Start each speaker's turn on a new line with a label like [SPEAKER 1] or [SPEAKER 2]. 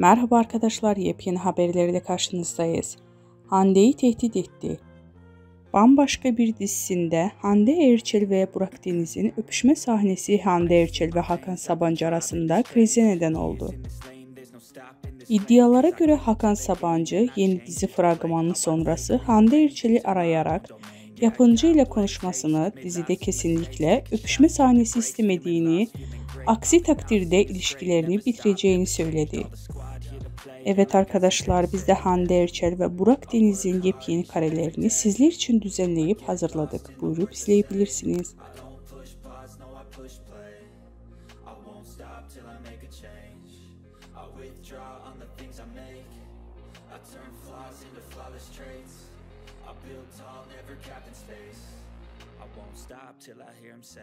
[SPEAKER 1] Merhaba arkadaşlar, yepyeni haberlerle karşınızdayız. Hande'yi tehdit etti. Bambaşka bir dizisinde Hande Erçel ve Burak Deniz'in öpüşme sahnesi Hande Erçel ve Hakan Sabancı arasında krize neden oldu. İddialara göre Hakan Sabancı yeni dizi fragmanı sonrası Hande Erçel'i arayarak yapımcı ile konuşmasını dizide kesinlikle öpüşme sahnesi istemediğini, aksi takdirde ilişkilerini bitireceğini söyledi. Evet arkadaşlar biz de Hande Erçel ve Burak Deniz'in yepyeni karelerini sizler için düzenleyip hazırladık. Buyurup izleyebilirsiniz. Till I hear him say.